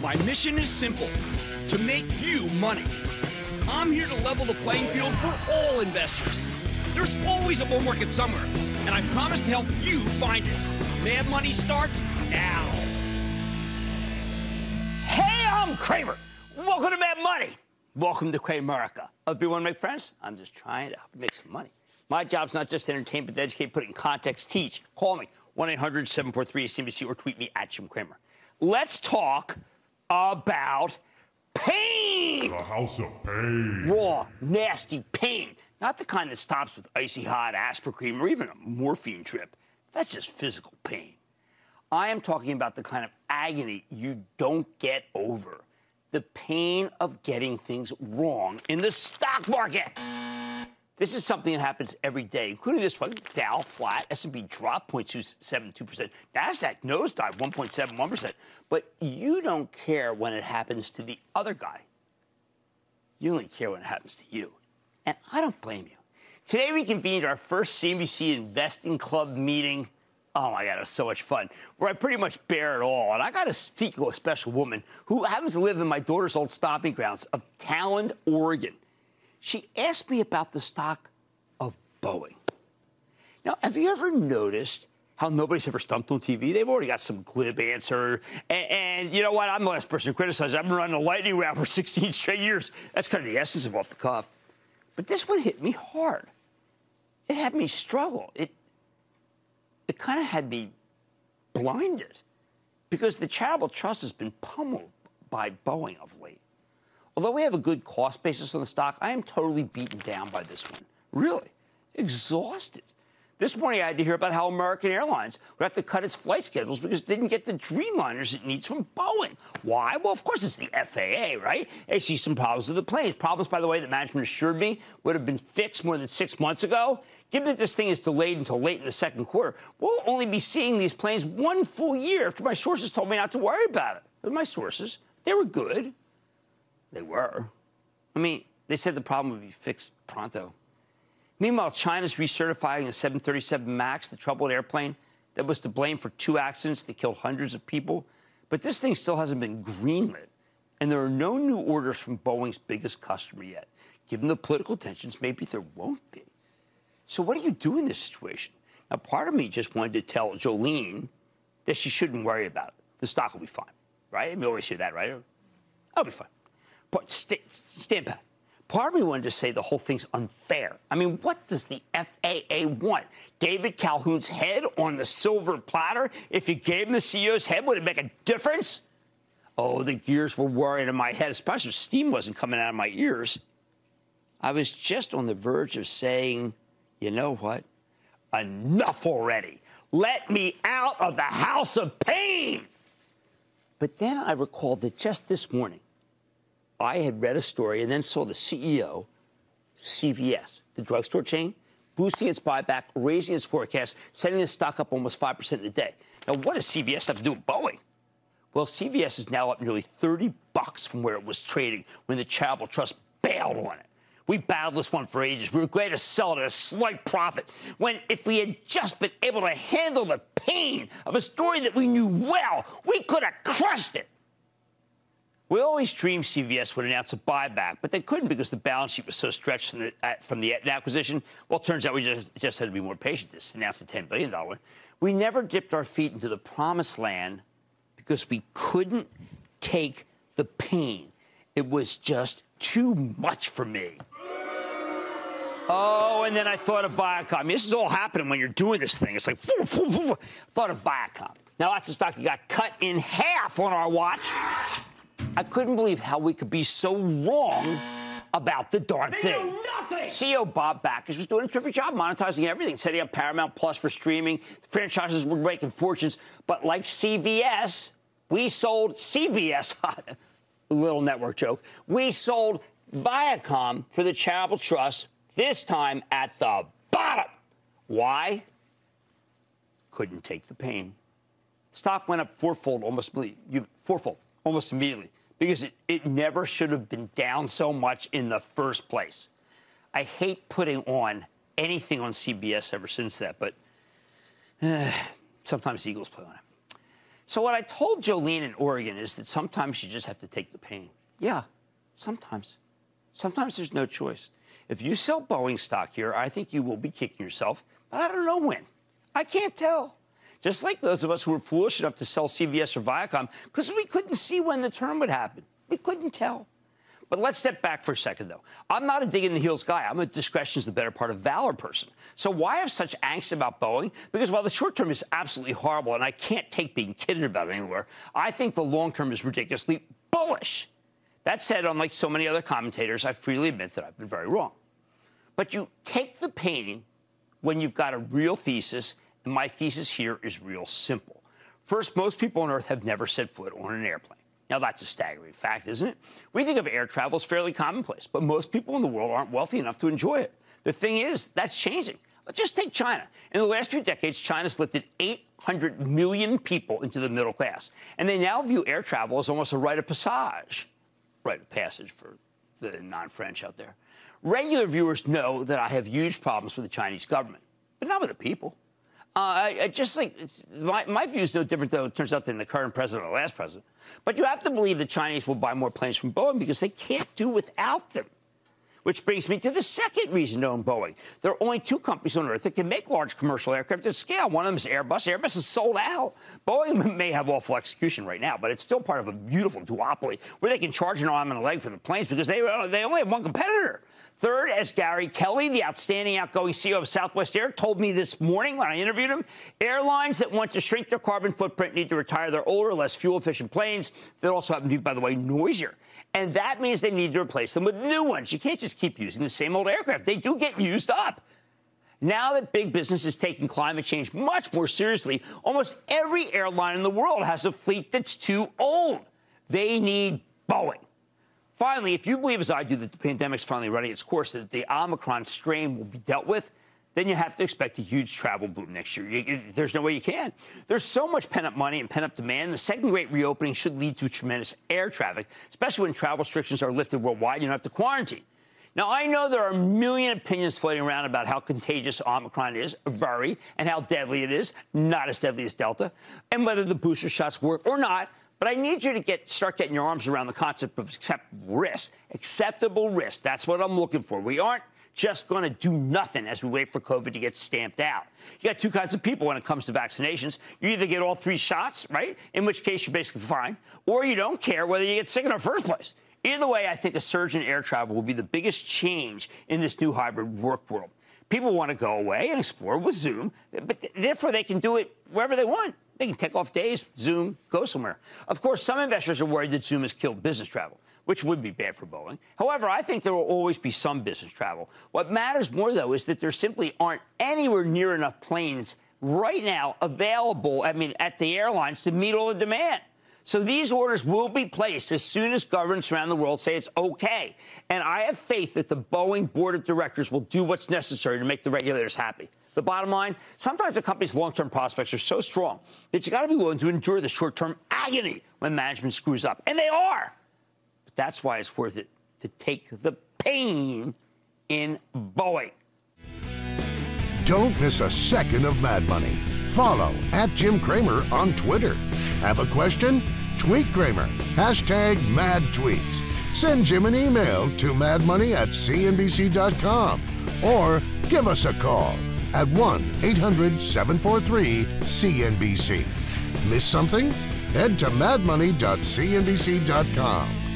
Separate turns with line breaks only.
My mission is simple to make you money. I'm here to level the playing field for all investors. There's always a bull market somewhere, and I promise to help you find it. Mad Money starts now. Hey, I'm Cramer. Welcome to Mad Money. Welcome to Cramerica. Other people want to make friends? I'm just trying to make some money. My job's not just to entertain, but to educate, put it in context, teach. Call me, 1 800 743 CNBC, or tweet me at Jim Cramer. Let's talk about pain.
The House of Pain.
Raw, nasty pain. Not the kind that stops with icy hot aspirin cream or even a morphine trip. That's just physical pain. I am talking about the kind of agony you don't get over. The pain of getting things wrong in the stock market. This is something that happens every day, including this one. Dow flat, S&P dropped 0.272%, Nasdaq nosedive 1.71%. But you don't care when it happens to the other guy. You only care when it happens to you. And I don't blame you. Today we convened our first CNBC Investing Club meeting. Oh my God, it was so much fun. Where I pretty much bear it all. And I got to speak to a special woman who happens to live in my daughter's old stomping grounds of Talland, Oregon. She asked me about the stock of Boeing. Now, have you ever noticed how nobody's ever stumped on TV? They've already got some glib answer. And, and you know what? I'm the last person to criticize. I've been running a lightning round for 16 straight years. That's kind of the essence of off the cuff. But this one hit me hard. It had me struggle. It, it kind of had me blinded because the charitable trust has been pummeled by Boeing of late. Although we have a good cost basis on the stock, I am totally beaten down by this one. Really, exhausted. This morning, I had to hear about how American Airlines would have to cut its flight schedules because it didn't get the Dreamliners it needs from Boeing. Why? Well, of course, it's the FAA, right? They see some problems with the planes. Problems, by the way, that management assured me would have been fixed more than six months ago. Given that this thing is delayed until late in the second quarter, we'll only be seeing these planes one full year after my sources told me not to worry about it. But my sources, they were good. They were. I mean, they said the problem would be fixed pronto. Meanwhile, China's recertifying the 737 MAX, the troubled airplane that was to blame for two accidents that killed hundreds of people. But this thing still hasn't been greenlit. And there are no new orders from Boeing's biggest customer yet. Given the political tensions, maybe there won't be. So, what do you do in this situation? Now, part of me just wanted to tell Jolene that she shouldn't worry about it. The stock will be fine, right? I mean, always hear that, right? I'll be fine. But st- stand back. Part of me wanted to say the whole thing's unfair. I mean, what does the FAA want? David Calhoun's head on the silver platter? If you gave him the CEO's head, would it make a difference? Oh, the gears were whirring in my head, especially steam wasn't coming out of my ears. I was just on the verge of saying, you know what? Enough already. Let me out of the house of pain. But then I recalled that just this morning, I had read a story and then saw the CEO, CVS, the drugstore chain, boosting its buyback, raising its forecast, setting the stock up almost 5% in a day. Now, what does CVS have to do with Boeing? Well, CVS is now up nearly 30 bucks from where it was trading when the charitable trust bailed on it. We battled this one for ages. We were glad to sell it at a slight profit. When, if we had just been able to handle the pain of a story that we knew well, we could have crushed it. We always dreamed CVS would announce a buyback, but they couldn't because the balance sheet was so stretched from the, uh, from the acquisition. Well, it turns out we just, just had to be more patient to announce the $10 billion one. We never dipped our feet into the promised land because we couldn't take the pain. It was just too much for me. Oh, and then I thought of Viacom. I mean, This is all happening when you're doing this thing. It's like, foo, foo, foo, thought of Viacom. Now, that's a stock that got cut in half on our watch. I couldn't believe how we could be so wrong about the darn
they
thing.
Nothing.
CEO Bob Bakish was doing a terrific job monetizing everything, setting up Paramount Plus for streaming. Franchises were making fortunes, but like CVS, we sold CBS. A little network joke. We sold Viacom for the charitable trust. This time at the bottom. Why? Couldn't take the pain. Stock went up fourfold, almost fourfold, almost immediately because it, it never should have been down so much in the first place. I hate putting on anything on CBS ever since that, but uh, sometimes Eagles play on it. So, what I told Jolene in Oregon is that sometimes you just have to take the pain. Yeah, sometimes. Sometimes there's no choice. If you sell Boeing stock here, I think you will be kicking yourself, but I don't know when. I can't tell. Just like those of us who were foolish enough to sell CVS or Viacom because we couldn't see when the turn would happen. We couldn't tell. But let's step back for a second, though. I'm not a dig in the heels guy. I'm a discretion is the better part of valor person. So why have such angst about Boeing? Because while the short term is absolutely horrible, and I can't take being kidded about it anywhere, I think the long term is ridiculously bullish. That said, unlike so many other commentators, I freely admit that I've been very wrong. But you take the pain when you've got a real thesis, my thesis here is real simple. First, most people on Earth have never set foot on an airplane. Now, that's a staggering fact, isn't it? We think of air travel as fairly commonplace, but most people in the world aren't wealthy enough to enjoy it. The thing is, that's changing. Just take China. In the last few decades, China's lifted 800 million people into the middle class, and they now view air travel as almost a rite of passage. Rite of passage for the non French out there. Regular viewers know that I have huge problems with the Chinese government, but not with the people. Uh, I, I, just like my, my view is no different, though, it turns out, than the current president or the last president. But you have to believe the Chinese will buy more planes from Boeing because they can't do without them. Which brings me to the second reason to own Boeing. There are only two companies on Earth that can make large commercial aircraft at scale. One of them is Airbus. Airbus is sold out. Boeing may have awful execution right now, but it's still part of a beautiful duopoly where they can charge an arm and a leg for the planes because they, uh, they only have one competitor. Third, as Gary Kelly, the outstanding outgoing CEO of Southwest Air, told me this morning when I interviewed him, airlines that want to shrink their carbon footprint need to retire their older, less fuel efficient planes that also happen to be, by the way, noisier. And that means they need to replace them with new ones. You can't just keep using the same old aircraft, they do get used up. Now that big business is taking climate change much more seriously, almost every airline in the world has a fleet that's too old. They need Boeing. Finally, if you believe, as I do, that the pandemic's finally running its course, that the Omicron strain will be dealt with, then you have to expect a huge travel boom next year. You, you, there's no way you can. There's so much pent up money and pent up demand. The second great reopening should lead to tremendous air traffic, especially when travel restrictions are lifted worldwide. You don't have to quarantine. Now, I know there are a million opinions floating around about how contagious Omicron is, very, and how deadly it is, not as deadly as Delta, and whether the booster shots work or not. But I need you to get start getting your arms around the concept of acceptable risk. Acceptable risk. That's what I'm looking for. We aren't just going to do nothing as we wait for COVID to get stamped out. You got two kinds of people when it comes to vaccinations. You either get all three shots, right? In which case you're basically fine, or you don't care whether you get sick in the first place. Either way, I think a surge in air travel will be the biggest change in this new hybrid work world. People want to go away and explore with Zoom, but therefore they can do it wherever they want. They can take off days, Zoom, go somewhere. Of course, some investors are worried that Zoom has killed business travel, which would be bad for Boeing. However, I think there will always be some business travel. What matters more, though, is that there simply aren't anywhere near enough planes right now available, I mean, at the airlines to meet all the demand. So these orders will be placed as soon as governments around the world say it's okay. And I have faith that the Boeing board of directors will do what's necessary to make the regulators happy. The bottom line sometimes a company's long term prospects are so strong that you got to be willing to endure the short term agony when management screws up. And they are. That's why it's worth it to take the pain in Boeing.
Don't miss a second of Mad Money. Follow at Jim Cramer on Twitter. Have a question? Tweet Cramer. Hashtag mad tweets. Send Jim an email to madmoney at cnbc.com or give us a call at 1 800 743 CNBC. Miss something? Head to madmoney.cnbc.com.